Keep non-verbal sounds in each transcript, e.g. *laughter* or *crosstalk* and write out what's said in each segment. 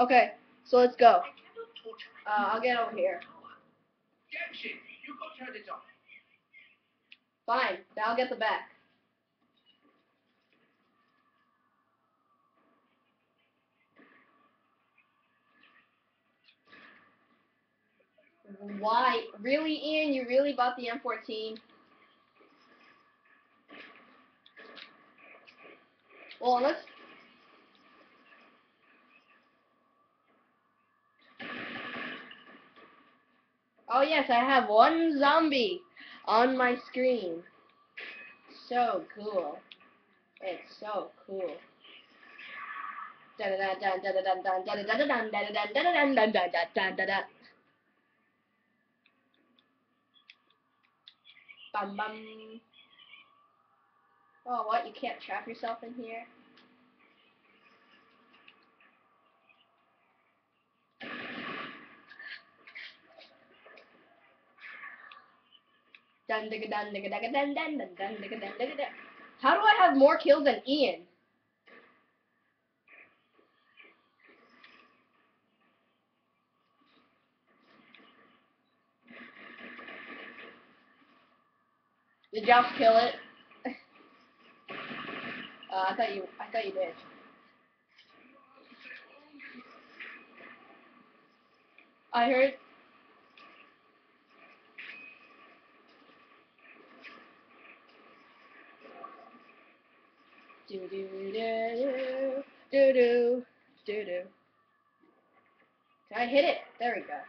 Okay, so let's go. Uh, I'll get over here. Fine, then I'll get the back. Why? Really, Ian? You really bought the M14? Well, let's... Oh yes, I have one zombie on my screen. So cool. It's so cool. Bum bum. Oh, what? You can't trap yourself in here? Dun digga dun digga dun dun dun dun digga dun digga dun. How do I have more kills than Ian? Did Josh kill it? *laughs* uh, I thought you. I thought you did. I heard. Do do do do do do do. Can I hit it? There we go.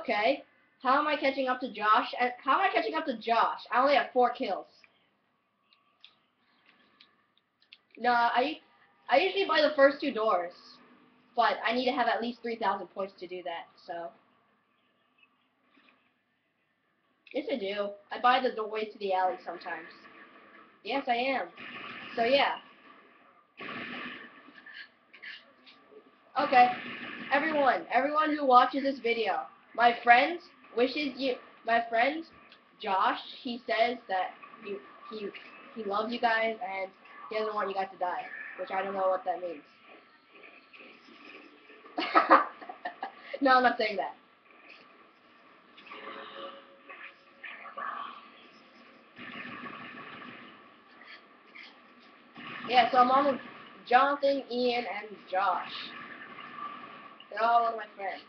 Okay. How am I catching up to Josh? Uh, how am I catching up to Josh? I only have four kills. No, I I usually buy the first two doors, but I need to have at least three thousand points to do that. So. Yes, I do. I buy the doorway to the alley sometimes. Yes, I am. So yeah. Okay. Everyone, everyone who watches this video, my friends wishes you, my friend Josh, he says that he he he loves you guys and he doesn't want you guys to die, which I don't know what that means. *laughs* no, I'm not saying that. Yeah, so I'm on with Jonathan, Ian, and Josh. They're all one of my friends.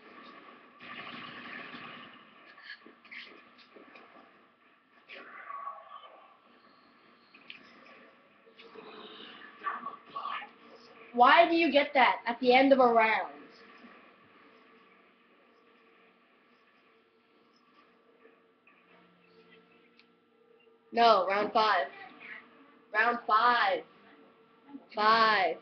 Why do you get that at the end of a round? No, round five. Round five. Five.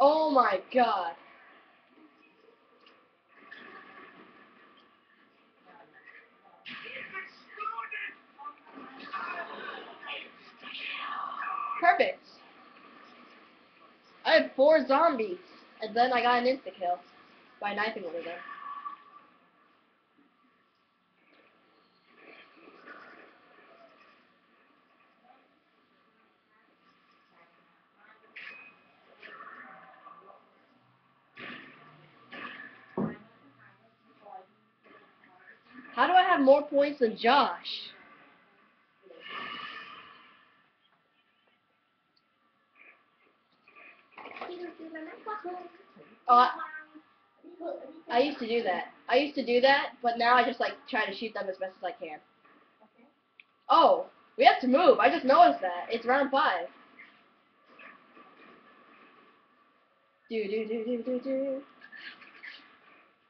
Oh my god. Perfect. I had four zombies, and then I got an insta kill by knifing one of them. How do I have more points than Josh? Oh, I, used to do that. I used to do that, but now I just like try to shoot them as best as I can. Oh, we have to move. I just noticed that. It's round five. Do do do do do do.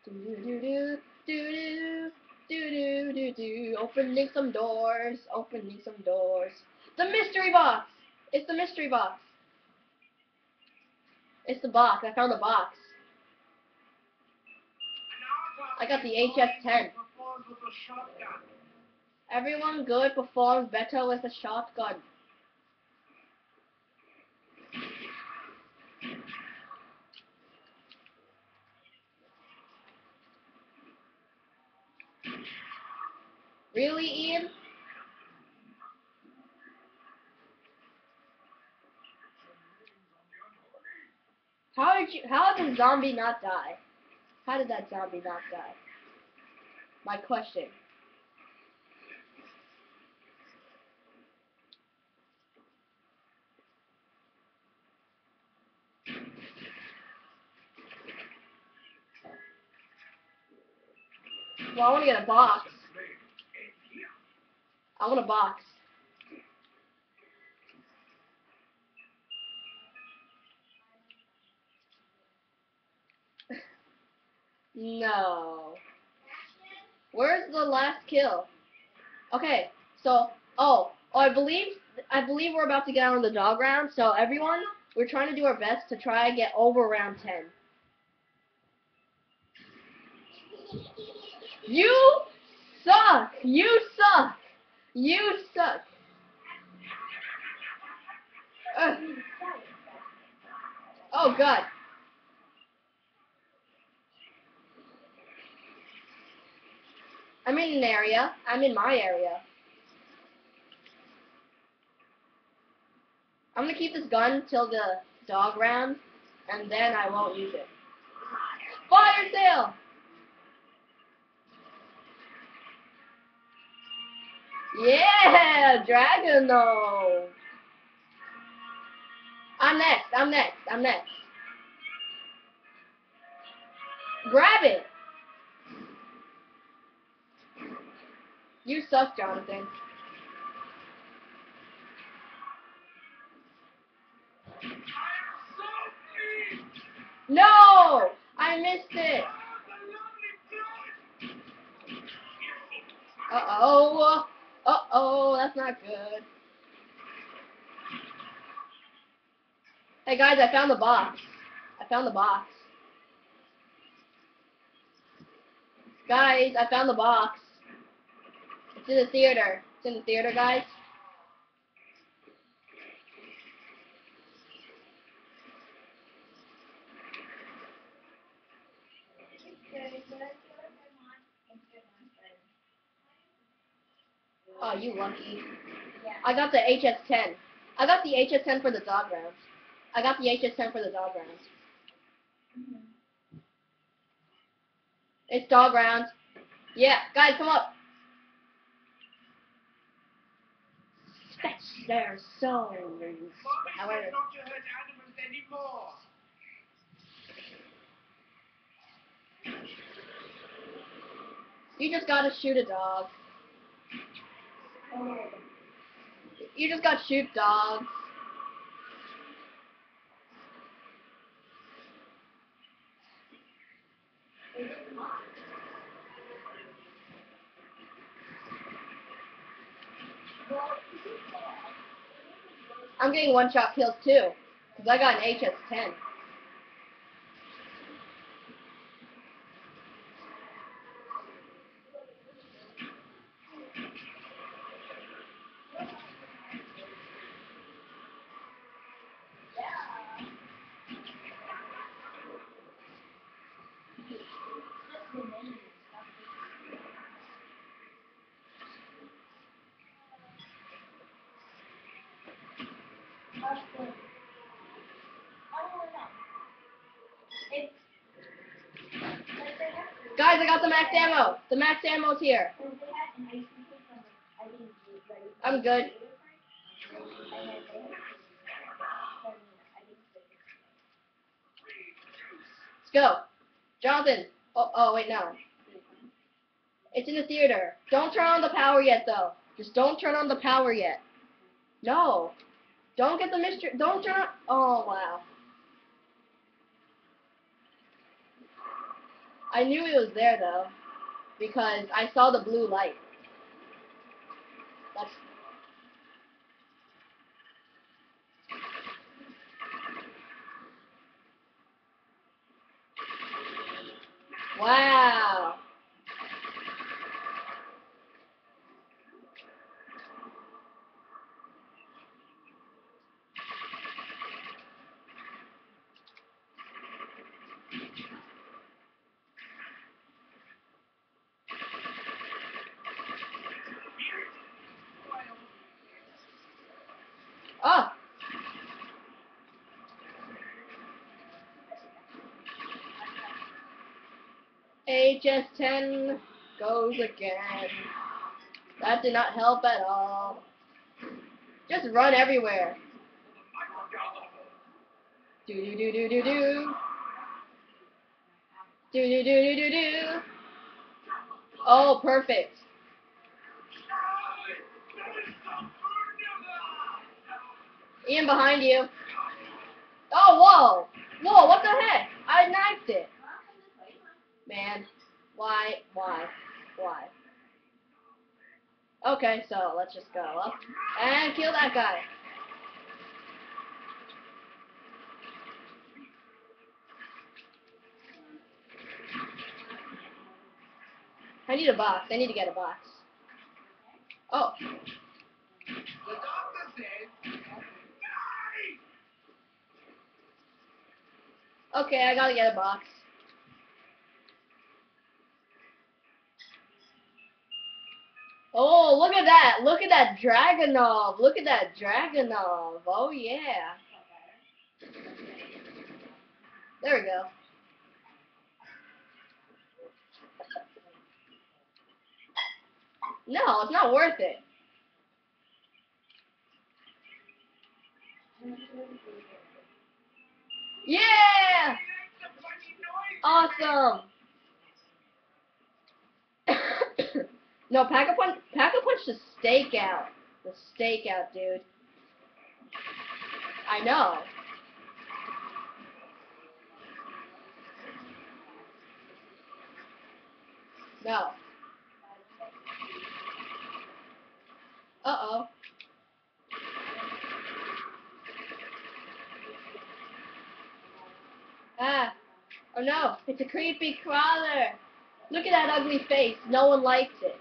Do do do do do do do do do. Opening some doors. Opening some doors. The mystery box. It's the mystery box. It's the box. I found the box. I got the HS-10. Everyone good performs better with a shotgun. Really, Ian? How did you? How did the zombie not die? How did that zombie not die? My question. Well, I want to get a box. I want a box. No. Where's the last kill? Okay, so oh, oh, I believe I believe we're about to get on the dog round. So everyone, we're trying to do our best to try and get over round ten. You suck. You suck. You suck. Ugh. Oh God. I'm in an area. I'm in my area. I'm gonna keep this gun till the dog round, and then I won't use it. Fire sale! Yeah, Dragono. I'm next. I'm next. I'm next. Grab it. You suck, Jonathan. No! I missed it. Uh-oh. Uh-oh, that's not good. Hey guys, I found the box. I found the box. Guys, I found the box. In the theater. It's in the theater, guys. Oh, you lucky. I got the HS10. I got the HS10 for the dog rounds. I got the HS10 for the dog rounds. Mm-hmm. It's dog rounds. Yeah, guys, come up. Fetch their souls. However, not to hurt animals anymore. you just gotta shoot a dog. You just gotta shoot dogs. I'm getting one shot kills too, because I got an HS10. Guys, I The max ammo's here. I'm good. Let's go. Jonathan. Oh, oh, wait, no. It's in the theater. Don't turn on the power yet, though. Just don't turn on the power yet. No. Don't get the mystery. Don't turn on. Oh, wow. I knew it was there, though. Because I saw the blue light. That's. Wow. HS10 goes again. That did not help at all. Just run everywhere. Do do do do do do. Do do do do do do. Oh, perfect. Ian behind you. Oh, whoa. Whoa, what the heck? I knifed it. Man. Why? Why? Why? Okay, so let's just go up and kill that guy. I need a box. I need to get a box. Oh, The doctor says, okay, I gotta get a box. Oh, look at that! Look at that Dragunov! Look at that Dragunov! Oh yeah! There we go. No, it's not worth it. Yeah! Awesome! No, pack a punch, pack a punch the Stakeout. The Stakeout, dude. I know. No. Uh-oh. Ah. Oh no, it's a creepy crawler. Look at that ugly face. No one likes it.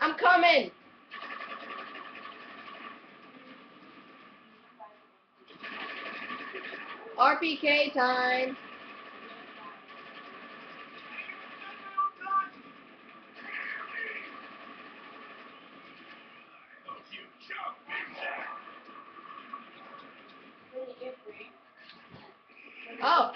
I'm coming. RPK time. Oh.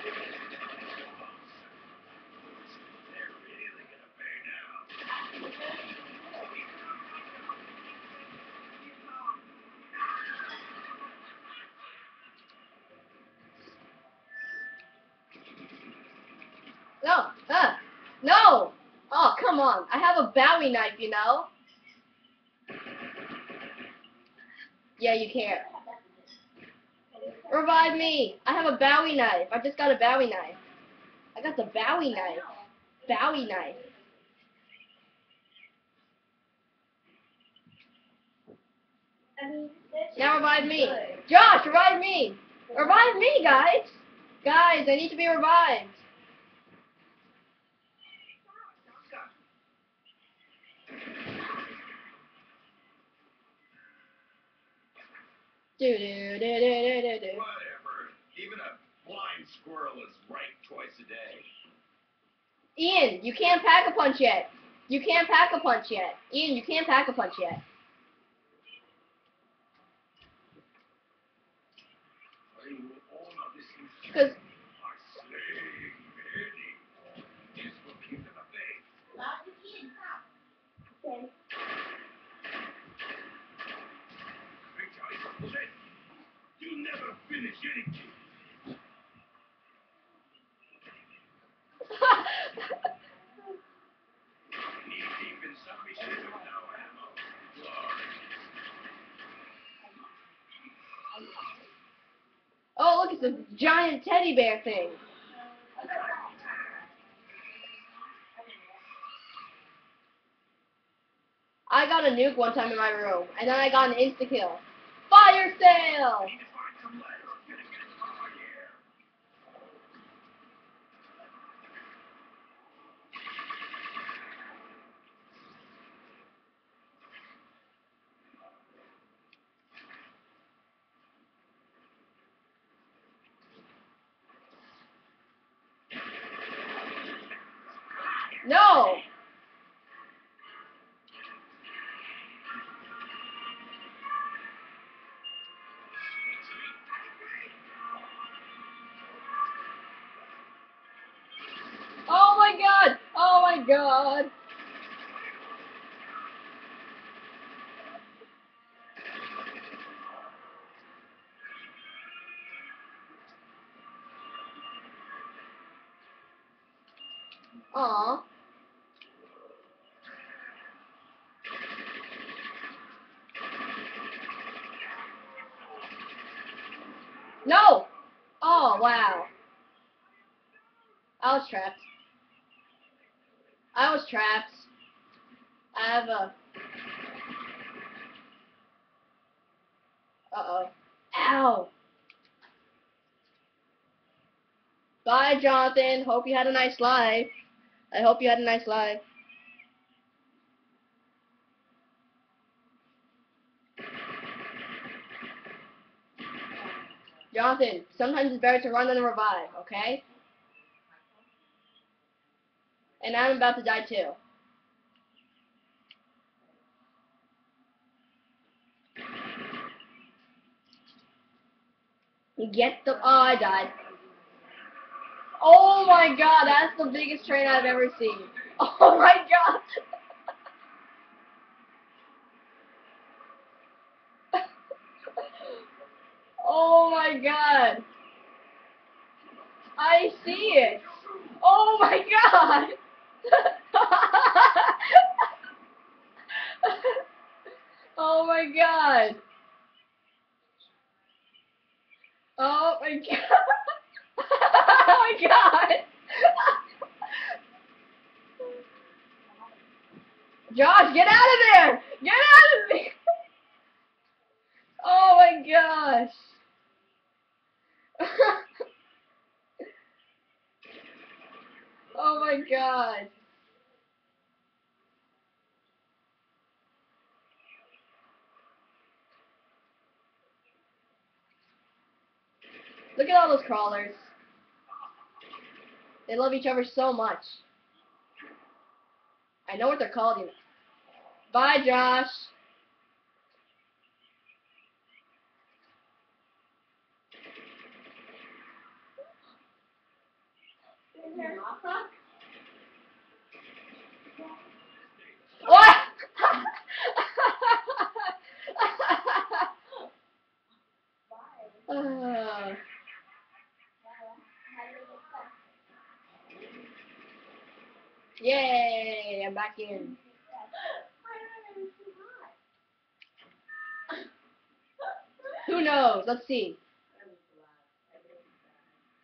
No. Uh. No. Oh, come on. I have a Bowie knife, you know. Yeah, you can't. Revive me! I have a Bowie knife. I just got a Bowie knife. I got the Bowie knife. Bowie knife. Now revive me. Josh, revive me! Revive me, guys! Guys, I need to be revived. Do do do do do do do. Whatever. Even a blind squirrel is right twice a day. Ian, you can't pack a punch yet. You can't pack a punch yet. Ian, you can't pack a punch yet. I will honor this Because Our slave, Eddie. This will keep them at bay. Big Charlie, listen. You never oh, look, it's a giant teddy bear thing. I got a nuke one time in my room, and then I got an insta kill. Fire sale! Need to find some ladder or get a get out of here. No! god. Aw. No! Oh, wow. I was trapped. I was trapped. I have a... Uh-oh. Ow! Bye, Jonathan. Hope you had a nice life. I hope you had a nice life. Jonathan, sometimes it's better to run than to revive, okay? And I'm about to die too. Get the- oh, I died. Oh my god, that's the biggest train I've ever seen. *laughs* Oh my god! *laughs* oh my god! I see it! Oh my god! *laughs* oh my god! Oh my *laughs* god! oh my god! Josh, get out of there! Get out of there! *laughs* Oh my gosh! Oh my god! Look at all those crawlers. They love each other so much. I know what they're called. Bye, Josh. What? *laughs* Uh, yay, I'm back in. Who knows? Let's see.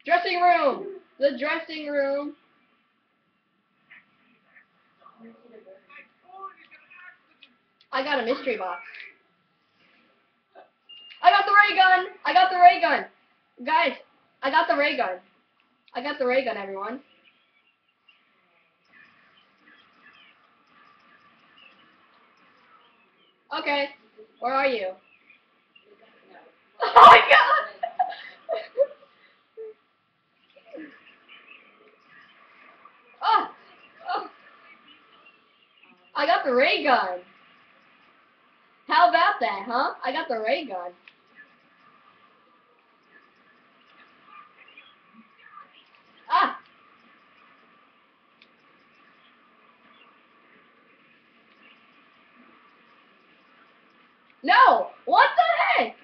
Dressing room! The dressing room. I got a mystery box. I got the ray gun! I got the ray gun! Guys, I got the ray gun. I got the ray gun, everyone. Okay, where are you? *laughs* Oh my god! Oh. I got the ray gun. How about that, huh? I got the ray gun. Ah! No! What the heck?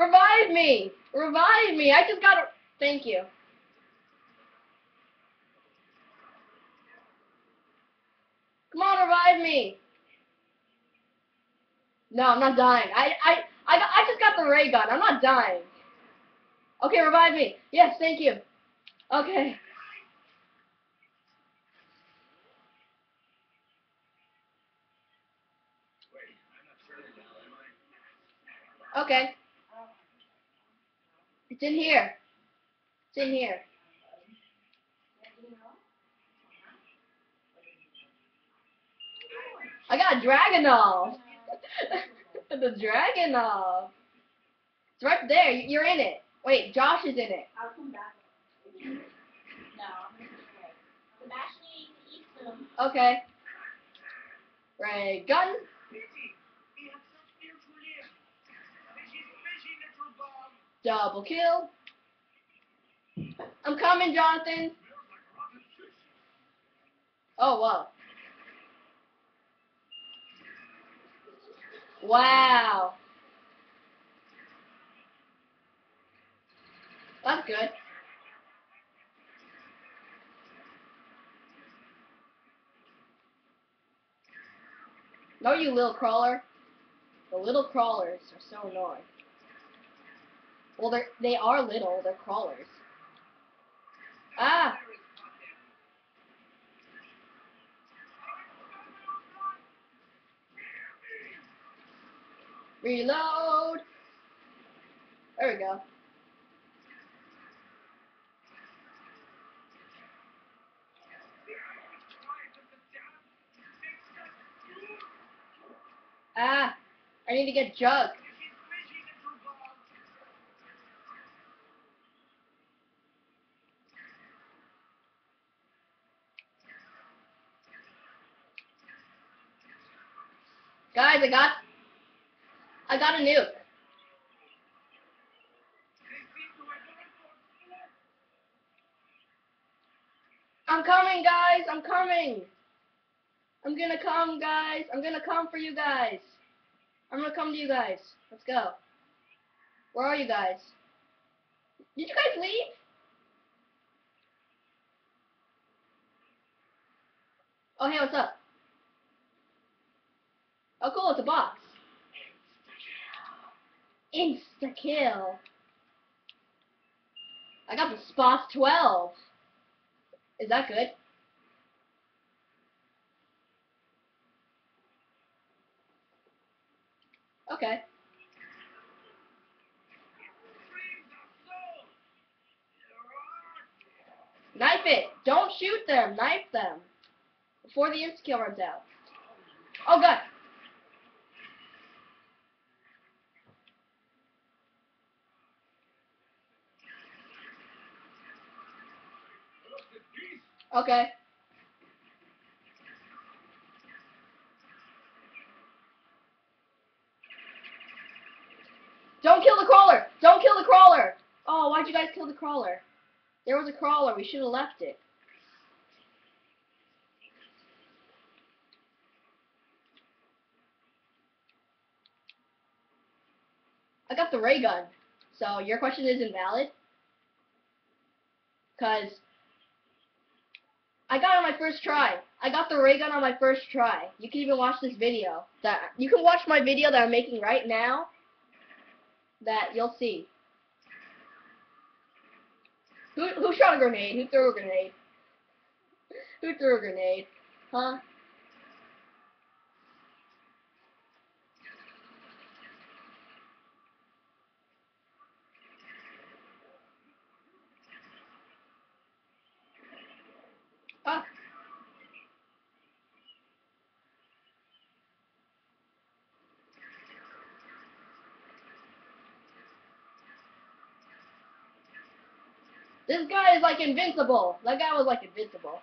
Revive me! Revive me! I just gotta... Thank you. Come on, revive me! No, I'm not dying. I, I, I, I just got the ray gun. I'm not dying. Okay, revive me. Yes, thank you. Okay. Okay. It's in here. It's in here. I got a Dragunov. *laughs* the Dragunov. It's right there. You- You're in it. Wait, Josh is in it. I'll come back. No, I'm gonna push away. Sebastian them. Okay. Ray gun. Double kill. I'm coming, Jonathan. Oh, wow. Wow. That's good. No, you little crawler. The little crawlers are so annoying. Well, they're, they are little. They're crawlers. Ah! Reload! There we go. Ah! I need to get Jug. Guys, I got I got a nuke. I'm coming, guys. I'm coming. I'm gonna come, guys. I'm gonna come for you guys. I'm gonna come to you guys. Let's go. Where are you guys? Did you guys leave? Oh, hey, what's up? Oh, cool, it's a box. Insta kill. I got the SPAS 12. Is that good? Okay. Knife it! Don't shoot them! Knife them! Before the insta kill runs out. Oh god! Okay. Don't kill the crawler! Don't kill the crawler! Oh, why'd you guys kill the crawler? There was a crawler. We should have left it. I got the ray gun. So your question is invalid. Because I got it on my first try. I got the ray gun on my first try. You can even watch this video. That You can watch my video that I'm making right now. That you'll see. Who, who shot a grenade? Who threw a grenade? Who threw a grenade? Huh? Ah. This guy is like invincible. That guy was like invincible.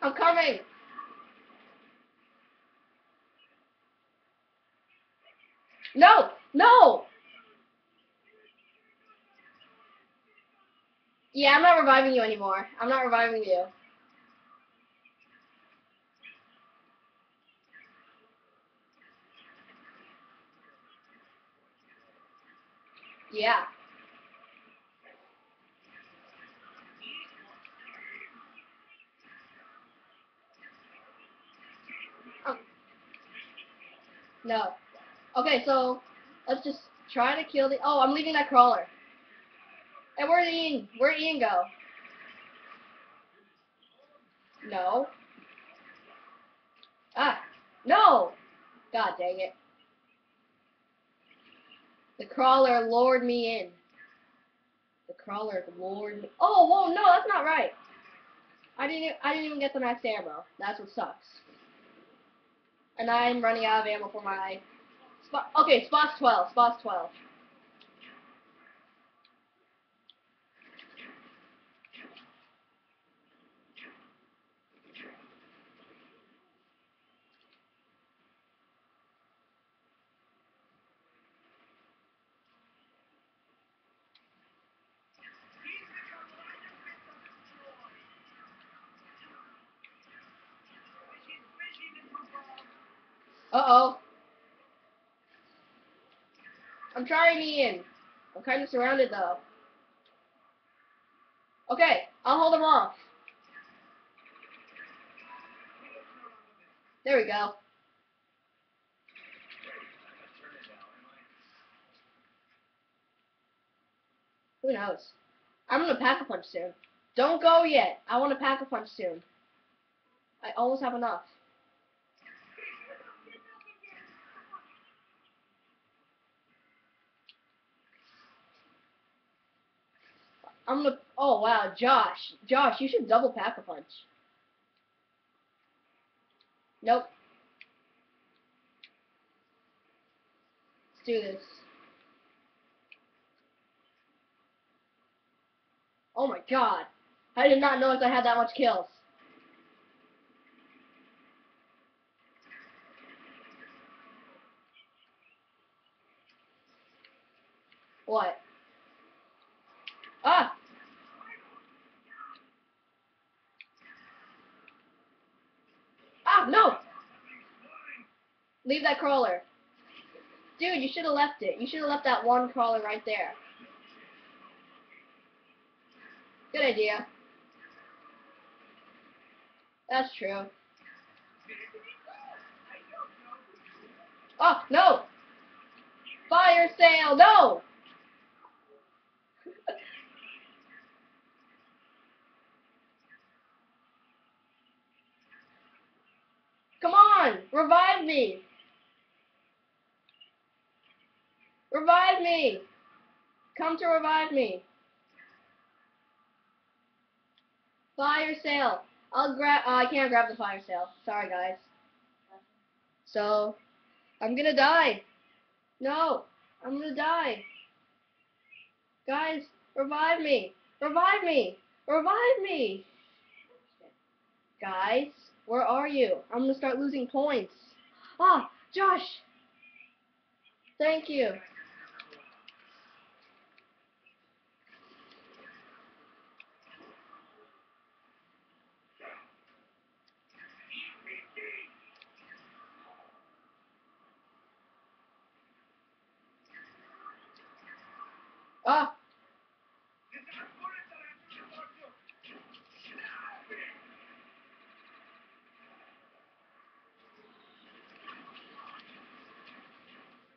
I'm coming. No, no. Yeah, I'm not reviving you anymore. I'm not reviving you. Yeah. Oh. No. Okay, so let's just try to kill the. Oh, I'm leaving that crawler. And where'd Ian? Where'd Ian go? No. Ah, no! God dang it. The crawler lured me in. The crawler lured me. Oh, whoa, no, that's not right. I didn't. I didn't even get the max ammo. That's what sucks. And I'm running out of ammo for my Okay, SPAS 12. SPAS 12. Uh-oh. I'm trying Ian. I'm kind of surrounded though. Okay, I'll hold him off. There we go. Who knows? I'm gonna pack a punch soon. Don't go yet. I want to pack a punch soon. I almost have enough. I'm gonna. Oh wow, Josh, Josh, you should double pack a punch. Nope. Let's do this. Oh my god. I did not notice I had that much kills. What? Ah! Ah, no! Leave that crawler. Dude, you should have left it. You should have left that one crawler right there. Good idea. That's true. Oh, no! Fire sale, no! Come on, revive me. Revive me. Come to revive me. Fire sale. I'll grab. Uh, I can't grab the fire sale. Sorry, guys. So, I'm gonna die. No, I'm gonna die. Guys, revive me. Revive me. Revive me. Guys, where are you? I'm gonna start losing points. Ah, Josh. Thank you. Ah.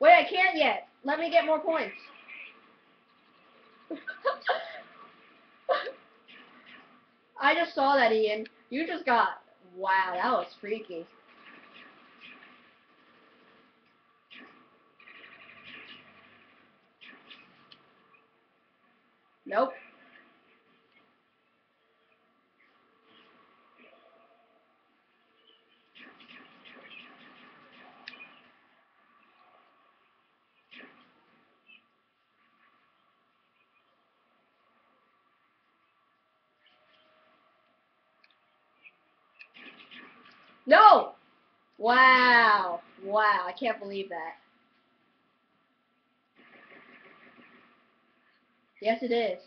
Wait, I can't yet. Let me get more points. *laughs* I just saw that, Ian. You just got... Wow, that was freaky. Nope. No! Wow. Wow, I can't believe that. Yes, it is.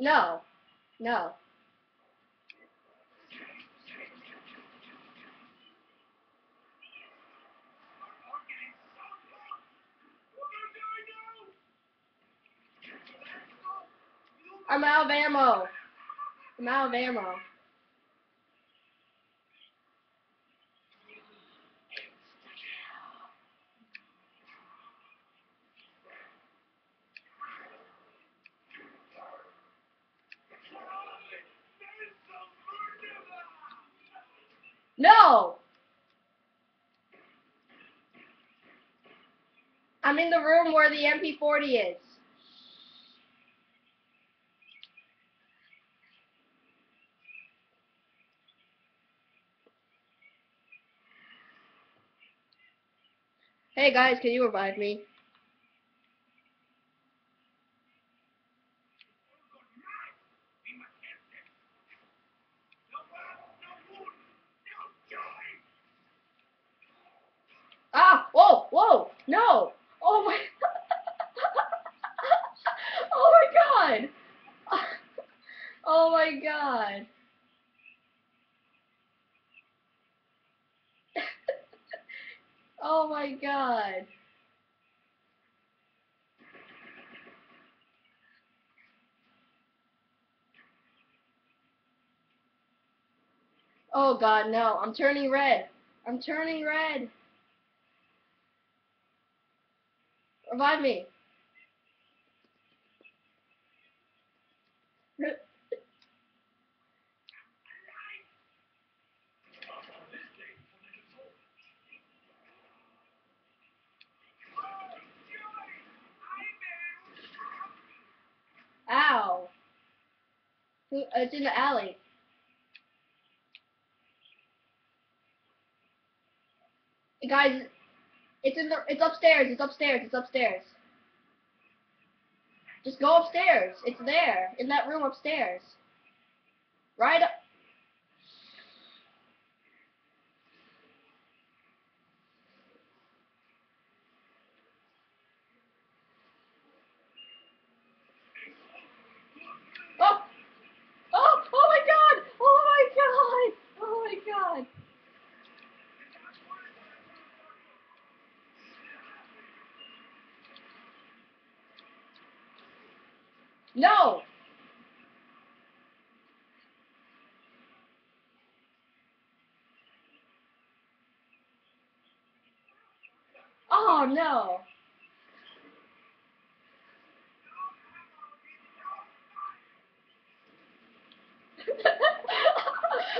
No. No. I'm out of ammo. I'm out of ammo. No! I'm in the room where the MP40 is. Hey guys, can you revive me? Ah! Whoa! Whoa! No! Oh my! *laughs* oh my god! Oh my god! *laughs* oh my god! Oh god, no. I'm turning red. I'm turning red. Revive me. Ow. Who- uh, It's in the alley. Guys, it's in the, it's upstairs, it's upstairs, it's upstairs. Just go upstairs. It's there, in that room upstairs. Right up. Oh! Oh! Oh my god! Oh my god! Oh my god! No! Oh no!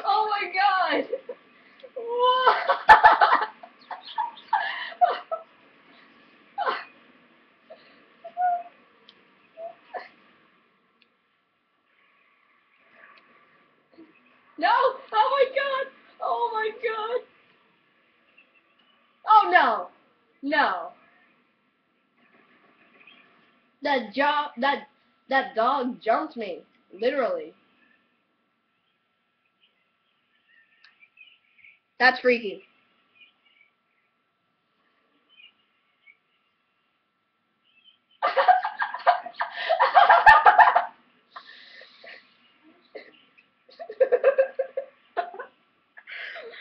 oh my god! What? No! Oh my god! Oh my god! Oh no! No! That job that dog jumped me. Literally. That's freaky.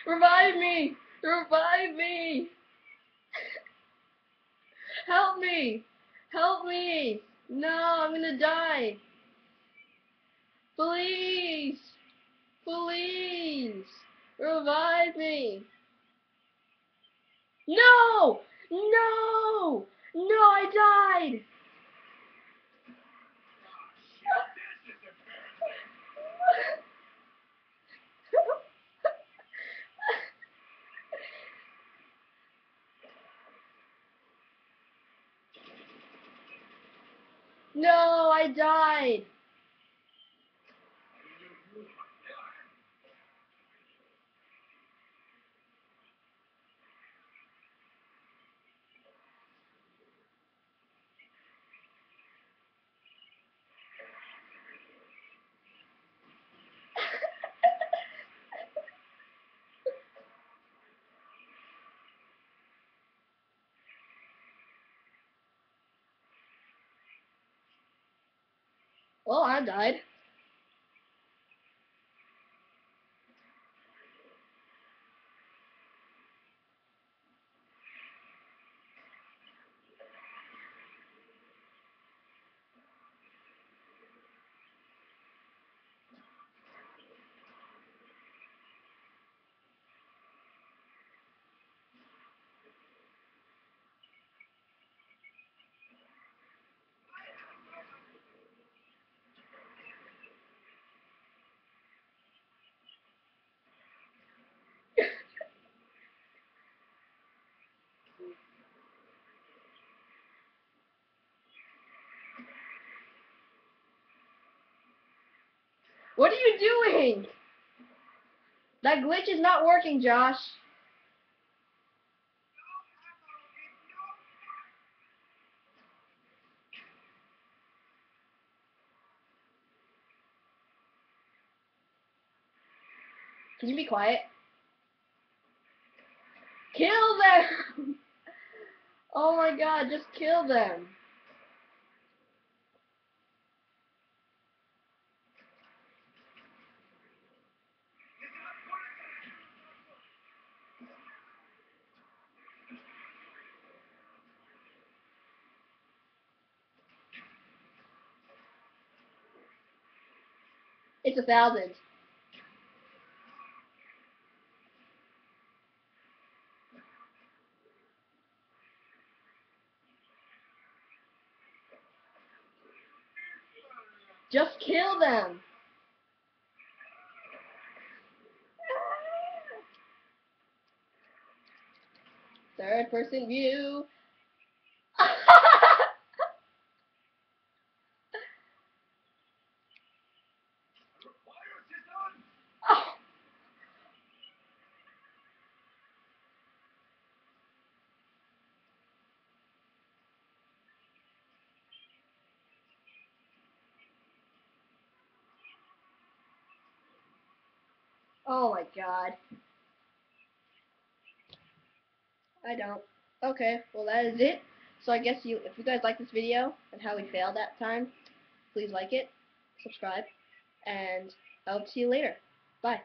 Revive me! Revive me! Help me! Help me! No, I'm gonna die! Please! Please! Me! No! No! No, I died! No, I died. Died. What are you doing? That glitch is not working, Josh. Can you be quiet? Kill them! *laughs* oh my god, just kill them. It's a thousand. Just kill them. Third person view. Oh my god. I don't. Okay, well that is it. So I guess you, if you guys like this video and how we failed that time, please like it, subscribe, and I'll see you later. Bye.